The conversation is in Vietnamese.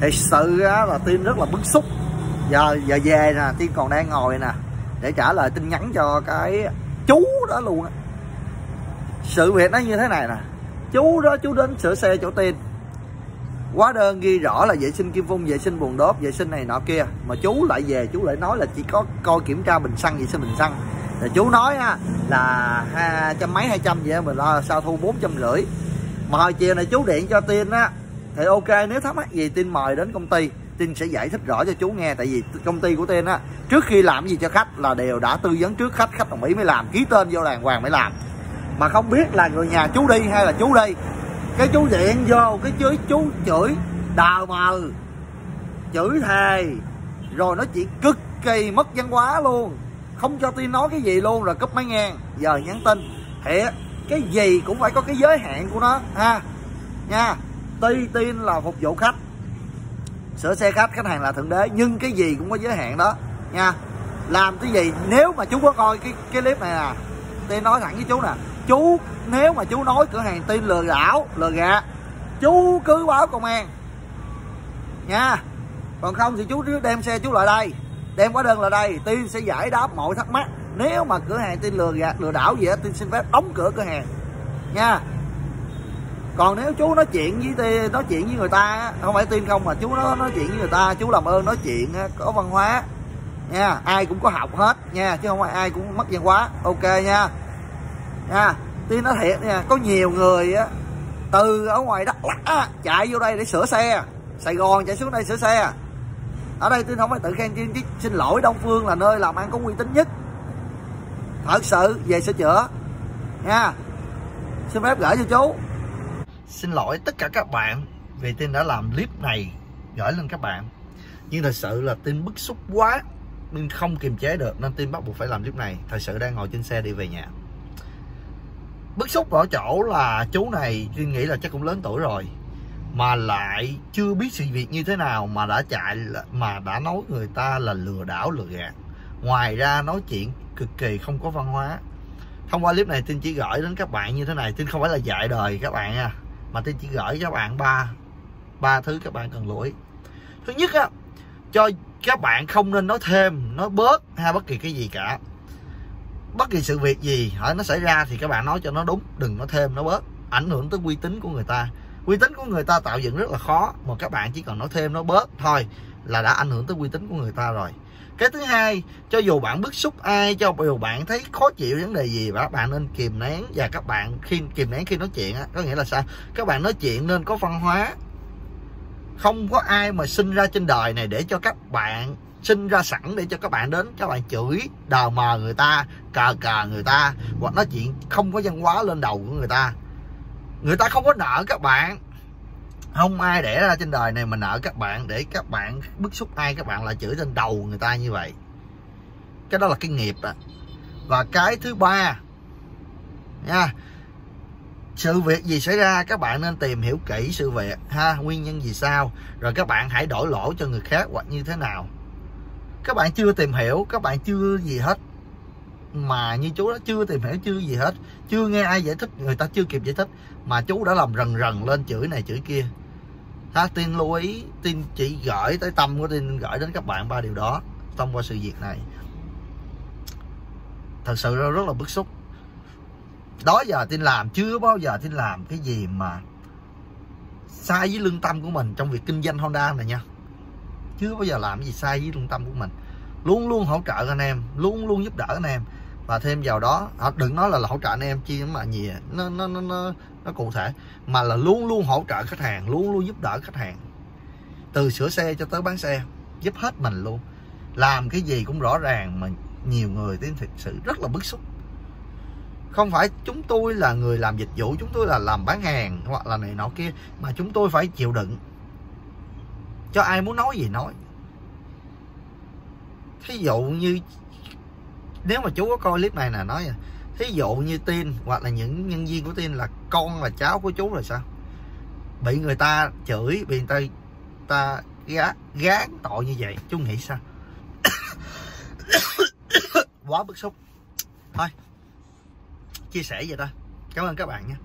thì sự á, là tiên rất là bức xúc. Giờ giờ về nè tiên còn đang ngồi nè để trả lời tin nhắn cho cái chú đó luôn á. Sự việc nó như thế này nè chú đó chú đến sửa xe chỗ tiên quá đơn ghi rõ là vệ sinh kim phun vệ sinh buồn đốt vệ sinh này nọ kia mà chú lại về chú lại nói là chỉ có coi kiểm tra bình xăng vệ sinh bình xăng. Rồi chú nói á, là hai trăm mấy hai trăm vậy mình lo sao thu bốn trăm rưỡi. Mà hồi chiều này chú điện cho tiên á thì ok, nếu thắc mắc gì tin mời đến công ty, tin sẽ giải thích rõ cho chú nghe. Tại vì công ty của tên á, trước khi làm gì cho khách là đều đã tư vấn trước khách khách đồng ý mới làm, ký tên vô đàng hoàng mới làm. Mà không biết là người nhà chú đi hay là chú đi. Cái chú điện vô, cái chửi chú chửi, đào mờ, chửi thề. Rồi nó chỉ cực kỳ mất văn hóa luôn. Không cho tin nói cái gì luôn, rồi cúp máy ngang giờ nhắn tin. Thiệt, cái gì cũng phải có cái giới hạn của nó, ha. Nha tuy tin là phục vụ khách, sửa xe khách khách hàng là thượng đế, nhưng cái gì cũng có giới hạn đó, nha. Làm cái gì, nếu mà chú có coi cái cái clip này nè tôi nói thẳng với chú nè, chú, nếu mà chú nói cửa hàng tin lừa đảo, lừa gạt, chú cứ báo công an, nha. Còn không thì chú đem xe chú lại đây, đem hóa đơn lại đây tiên sẽ giải đáp mọi thắc mắc. Nếu mà cửa hàng tin lừa gạt, lừa đảo gì á tiên xin phép đóng cửa cửa hàng, nha còn nếu chú nói chuyện với nói chuyện với người ta không phải tiên không mà chú nó nói chuyện với người ta, chú làm ơn nói chuyện có văn hóa, nha, ai cũng có học hết, nha, chứ không phải ai cũng mất văn hóa. Ok nha. Nha, tin nói thiệt nha, có nhiều người á, từ ở ngoài đất lắc chạy vô đây để sửa xe. Sài gòn chạy xuống đây sửa xe. Ở đây tin không phải tự khen tin, chứ xin lỗi đông phương là nơi làm ăn có uy tín nhất. Thật sự, về sửa chữa. Nha, xin phép gửi cho chú xin lỗi tất cả các bạn vì tin đã làm clip này gửi lên các bạn. Nhưng thật sự là tin bức xúc quá, nên không kiềm chế được, nên tin bắt buộc phải làm clip này. Thật sự đang ngồi trên xe đi về nhà. Bức xúc ở chỗ là chú này tin nghĩ là chắc cũng lớn tuổi rồi, mà lại chưa biết sự việc như thế nào mà đã chạy mà đã nói người ta là lừa đảo, lừa gạt. Ngoài ra nói chuyện cực kỳ không có văn hóa. Thông qua clip này tin chỉ gửi đến các bạn như thế này, tin không phải là dạy đời các bạn nha mà tôi chỉ gửi các bạn ba ba thứ các bạn cần lưu ý thứ nhất á, cho các bạn không nên nói thêm, nói bớt hay bất kỳ cái gì cả. Bất kỳ sự việc gì hỏi nó xảy ra thì các bạn nói cho nó đúng, đừng nói thêm, nói bớt. Ảnh hưởng tới uy tín của người ta. Uy tín của người ta tạo dựng rất là khó, mà các bạn chỉ cần nói thêm, nói bớt thôi là đã ảnh hưởng tới uy tín của người ta rồi. Cái thứ hai, cho dù bạn bức xúc ai, cho dù bạn thấy khó chịu vấn đề gì và bạn nên kìm nén và các bạn khi, kìm nén khi nói chuyện á, có nghĩa là sao? Các bạn nói chuyện nên có văn hóa. Không có ai mà sinh ra trên đời này để cho các bạn sinh ra sẵn, để cho các bạn đến, các bạn chửi, đào mờ người ta, cờ cờ người ta, hoặc nói chuyện không có văn hóa lên đầu của người ta. Người ta không có nợ các bạn không ai để ra trên đời này mà nợ các bạn để các bạn bức xúc ai, các bạn lại chửi trên đầu người ta như vậy. Cái đó là cái nghiệp đó. Và cái thứ ba, nha, sự việc gì xảy ra các bạn nên tìm hiểu kỹ sự việc, ha, nguyên nhân gì sao. Rồi các bạn hãy đổi lỗi cho người khác hoặc như thế nào. Các bạn chưa tìm hiểu, các bạn chưa gì hết. Mà như chú đó, chưa tìm hiểu, chưa gì hết. Chưa nghe ai giải thích, người ta chưa kịp giải thích. Mà chú đã làm rần rần lên chửi này chửi kia ha tin lưu ý tin chỉ gửi tới tâm của tin gửi đến các bạn ba điều đó thông qua sự việc này. Thật sự rất, rất là bức xúc. Đó giờ tin làm chưa bao giờ tin làm cái gì mà sai với lương tâm của mình trong việc kinh doanh Honda này nha. Chưa bao giờ làm cái gì sai với lương tâm của mình. Luôn luôn hỗ trợ anh em luôn luôn giúp đỡ anh em. Và thêm vào đó à, đừng nói là, là hỗ trợ anh em chi mà gì nó nó nó nó nó cụ thể. Mà là luôn luôn hỗ trợ khách hàng, luôn luôn giúp đỡ khách hàng. Từ sửa xe cho tới bán xe, giúp hết mình luôn. Làm cái gì cũng rõ ràng mà nhiều người thì thực sự rất là bức xúc. Không phải chúng tôi là người làm dịch vụ, chúng tôi là làm bán hàng hoặc là này nọ kia, mà chúng tôi phải chịu đựng. Cho ai muốn nói gì nói. Thí dụ như, nếu mà chú có coi clip này là nói à, thí dụ như tin hoặc là những nhân viên của tin là con là cháu của chú rồi sao? Bị người ta chửi bị người ta ta gán, gán tội như vậy chú nghĩ sao? Quá bức xúc. Thôi chia sẻ vậy thôi. Cảm ơn các bạn nha.